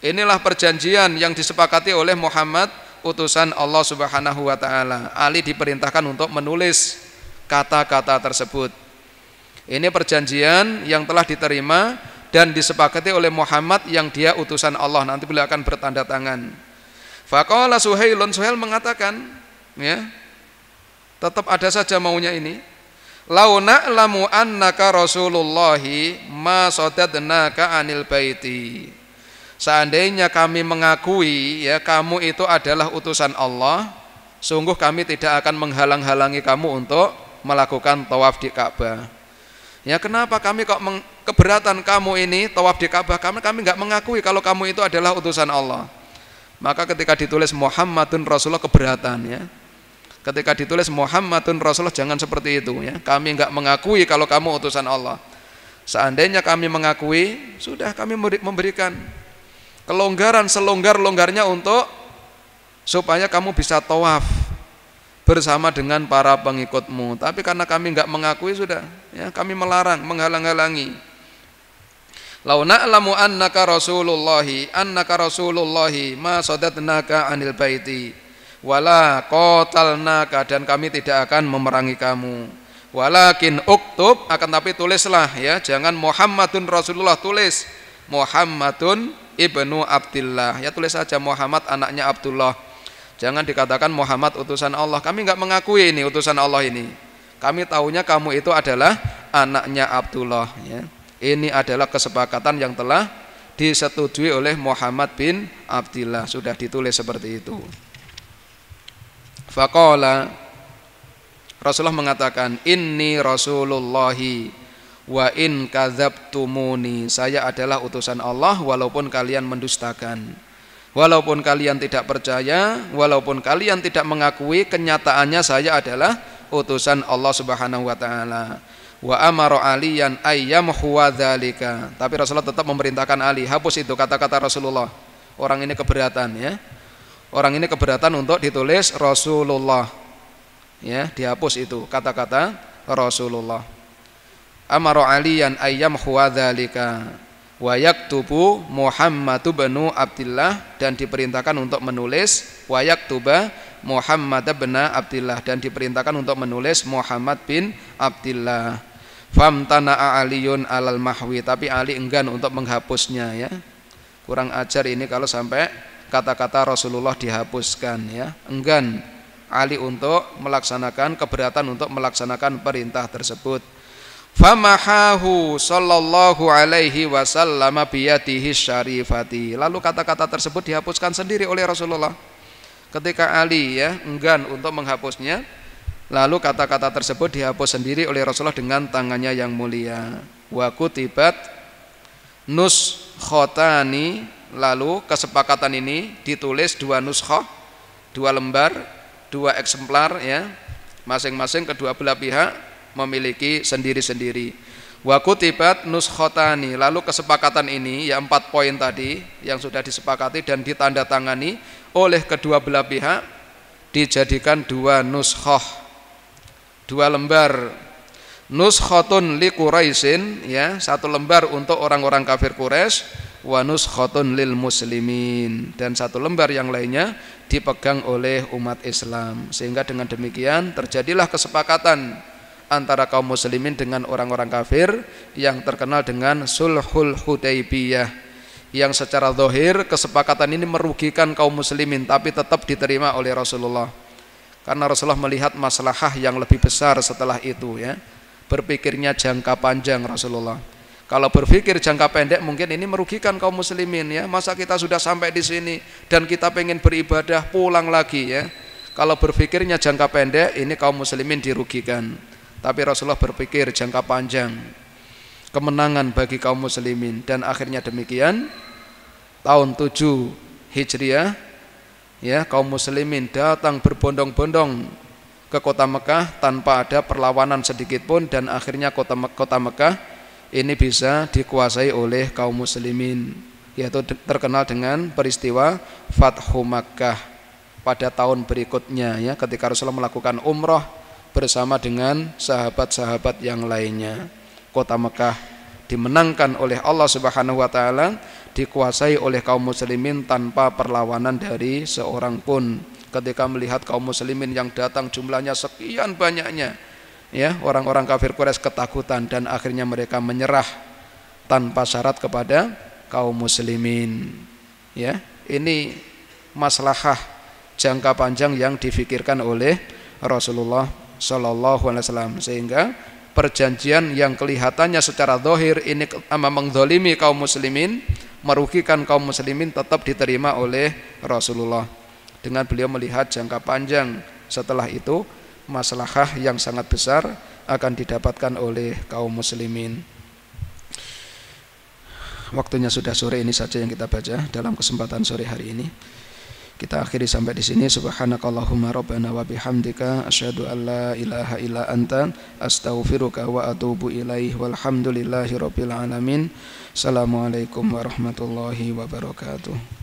Inilah perjanjian yang disepakati oleh Muhammad utusan Allah Subhanahu wa taala. Ali diperintahkan untuk menulis kata-kata tersebut. Ini perjanjian yang telah diterima dan disepakati oleh Muhammad yang dia utusan Allah. Nanti beliau akan bertanda tangan. Faqala suhailun suhail mengatakan ya tetap ada saja maunya ini. Lau na'lamu annaka rasulullahi ma sadadnaka anil baiti. Seandainya kami mengakui ya kamu itu adalah utusan Allah sungguh kami tidak akan menghalang-halangi kamu untuk melakukan tawaf di Ka'bah Ya kenapa kami kok keberatan kamu ini tawaf di Ka'bah kami kami nggak mengakui kalau kamu itu adalah utusan Allah. Maka ketika ditulis Muhammadun Rasulullah keberatan ya. Ketika ditulis Muhammadun Rasulullah jangan seperti itu ya. Kami nggak mengakui kalau kamu utusan Allah. Seandainya kami mengakui, sudah kami memberikan kelonggaran selonggar-longgarnya untuk supaya kamu bisa tawaf bersama dengan para pengikutmu. Tapi karena kami enggak mengakui sudah, ya kami melarang, menghalang-halangi. Lau na'lamu annaka rasulullahi annaka rasulullahi ma sadatnaka anil baiti wala qatalnaka dan kami tidak akan memerangi kamu. Walakin uktub akan tapi tulislah ya, jangan Muhammadun Rasulullah tulis Muhammadun ibnu Abdullah. Ya tulis saja Muhammad anaknya Abdullah. Jangan dikatakan Muhammad utusan Allah. Kami enggak mengakui ini utusan Allah ini. Kami tahunya kamu itu adalah anaknya Abdullah ya. Ini adalah kesepakatan yang telah disetujui oleh Muhammad bin Abdullah. Sudah ditulis seperti itu. Faqala Rasulullah mengatakan, "Inni Rasulullahi wa in kadzabtumuni." Saya adalah utusan Allah walaupun kalian mendustakan. Walaupun kalian tidak percaya, walaupun kalian tidak mengakui kenyataannya saya adalah utusan Allah Subhanahu wa taala. Wa amara aliyan ayyam dzalika. Tapi Rasulullah tetap memerintahkan Ali hapus itu kata-kata Rasulullah. Orang ini keberatan ya. Orang ini keberatan untuk ditulis Rasulullah. Ya dihapus itu kata-kata Rasulullah. Amara aliyan ayyam dzalika wa yaktubu Muhammad bin Abdullah dan diperintahkan untuk menulis wa yaktuba Muhammad bin Abdullah dan diperintahkan untuk menulis Muhammad bin Abdullah Famtana aliyun alal mahwi tapi Ali enggan untuk menghapusnya ya. Kurang ajar ini kalau sampai kata-kata Rasulullah dihapuskan ya. Enggan Ali untuk melaksanakan keberatan untuk melaksanakan perintah tersebut. Famahahu sallallahu alaihi wasallam biyadihi syarifati. Lalu kata-kata tersebut dihapuskan sendiri oleh Rasulullah. Ketika Ali ya enggan untuk menghapusnya, Lalu kata-kata tersebut dihapus sendiri oleh Rasulullah dengan tangannya yang mulia. Wa kutibat khotani lalu kesepakatan ini ditulis dua nuskhoh, dua lembar, dua eksemplar ya. Masing-masing kedua belah pihak memiliki sendiri-sendiri. Wa kutibat khotani lalu kesepakatan ini ya empat poin tadi yang sudah disepakati dan ditandatangani oleh kedua belah pihak dijadikan dua nuskhoh dua lembar. Nuskhatun li Quraisyin ya satu lembar untuk orang-orang kafir Quraisy wa nuskhatun lil muslimin. Dan satu lembar yang lainnya dipegang oleh umat Islam. Sehingga dengan demikian terjadilah kesepakatan antara kaum muslimin dengan orang-orang kafir yang terkenal dengan sulhul hudaybiyah yang secara zahir kesepakatan ini merugikan kaum muslimin tapi tetap diterima oleh Rasulullah karena Rasulullah melihat maslahah yang lebih besar setelah itu ya. Berpikirnya jangka panjang Rasulullah. Kalau berpikir jangka pendek mungkin ini merugikan kaum muslimin ya. Masa kita sudah sampai di sini dan kita pengen beribadah pulang lagi ya. Kalau berpikirnya jangka pendek ini kaum muslimin dirugikan. Tapi Rasulullah berpikir jangka panjang. Kemenangan bagi kaum muslimin dan akhirnya demikian tahun 7 Hijriah ya kaum muslimin datang berbondong-bondong ke kota Mekah tanpa ada perlawanan sedikit pun dan akhirnya kota kota Mekah ini bisa dikuasai oleh kaum muslimin yaitu terkenal dengan peristiwa Fathu Makkah pada tahun berikutnya ya ketika Rasulullah melakukan umroh bersama dengan sahabat-sahabat yang lainnya. Kota Mekah dimenangkan oleh Allah Subhanahu wa taala dikuasai oleh kaum muslimin tanpa perlawanan dari seorang pun. Ketika melihat kaum muslimin yang datang jumlahnya sekian banyaknya ya orang-orang kafir Quraisy ketakutan dan akhirnya mereka menyerah tanpa syarat kepada kaum muslimin. Ya ini maslahah jangka panjang yang difikirkan oleh Rasulullah Shallallahu Alaihi Wasallam. Sehingga perjanjian yang kelihatannya secara dohir ini mengdolimi kaum muslimin merugikan kaum muslimin tetap diterima oleh Rasulullah. Dengan beliau melihat jangka panjang setelah itu maslahah yang sangat besar akan didapatkan oleh kaum muslimin. Waktunya sudah sore ini saja yang kita baca dalam kesempatan sore hari ini kita akhiri sampai di sini. Subhanakallahumma rabbana wa bihamdika asyhadu an la ilaha illa anta astaghfiruka wa atubu ilaih. Walhamdulillahi rabbil alamin. Assalamualaikum warahmatullahi wabarakatuh.